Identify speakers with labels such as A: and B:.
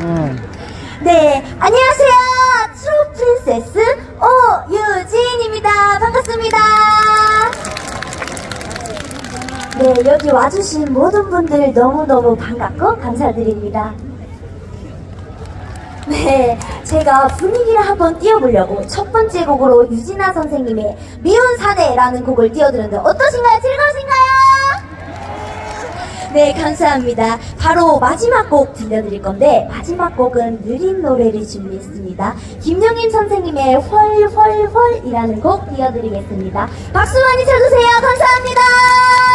A: 음.
B: 네, 안녕하세요. 트로 프린세스 오유진입니다. 반갑습니다. 네, 여기 와주신 모든 분들 너무너무 반갑고 감사드립니다. 네, 제가 분위기를 한번 띄워보려고 첫 번째 곡으로 유진아 선생님의 미운 사내라는 곡을 띄워드렸는데 어떠신가요? 즐거우신가요? 네, 감사합니다. 바로 마지막 곡 들려드릴 건데 마지막 곡은 느린 노래를 준비했습니다. 김용임 선생님의 헐헐헐이라는 곡 띄워드리겠습니다. 박수 많이 쳐주세요. 감사합니다.